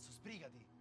cazzo, sbrigati.